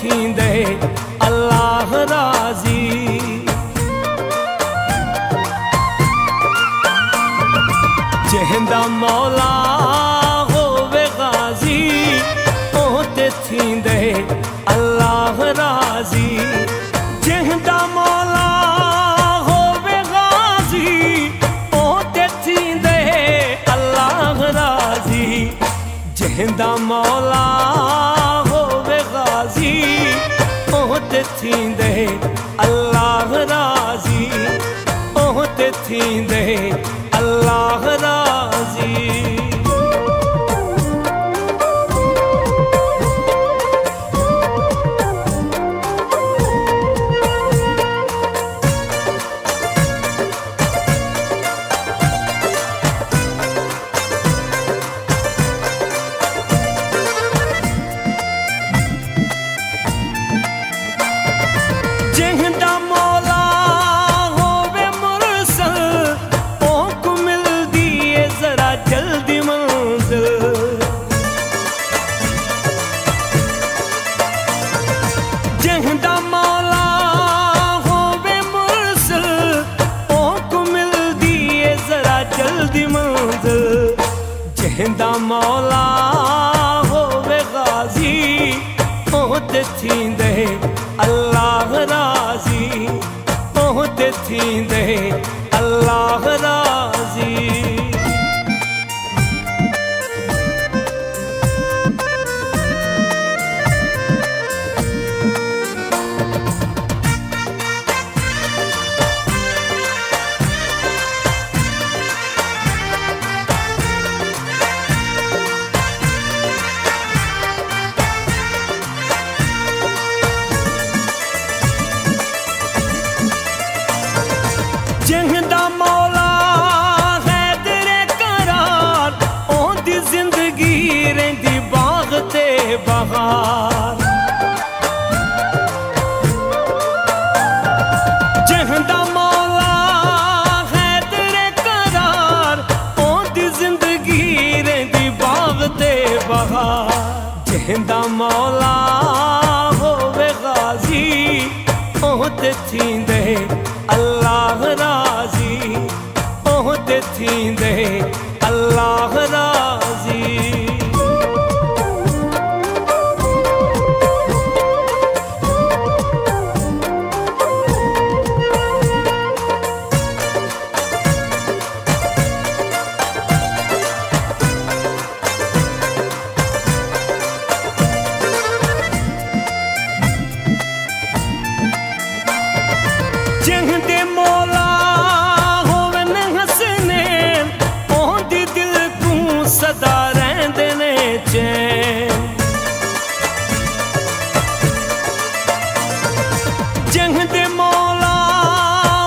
थींदे अलाह राज़ी। जंहिंदा मौला होवे गाज़ी उते थींदे अलाह राज़ी। जंहिंदा मौला थींदे अलाह मौला थींदे अलाह राज़ी उते थींदे अलाह राज़ी मौला उते थींदे अलाह राज़ी उते थींदे अलाह राज़ी तूं सदा रहंदे ने चैन जंहिंदे मौला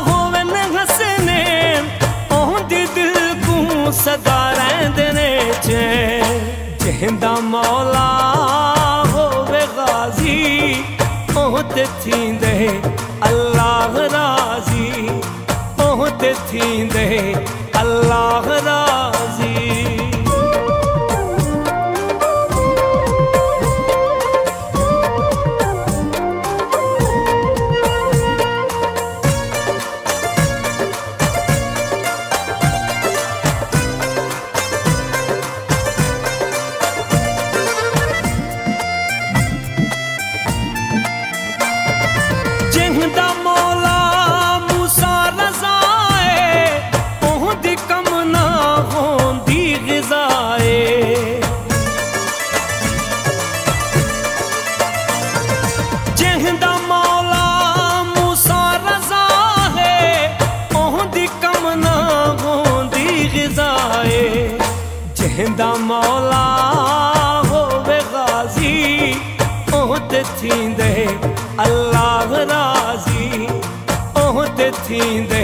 होवे न हसने ओंदी दिल तूं सदा रहंदे ने चैन जंहिंदा मौला होवे गाज़ी उते थींदे अलाह राज़ी जंहिंदा मौला थींदे अलाह राज़ी उते थींदे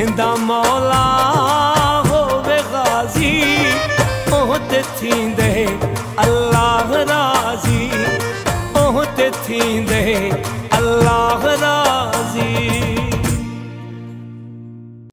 मौला थींदे अलाह रात थींदे अलाह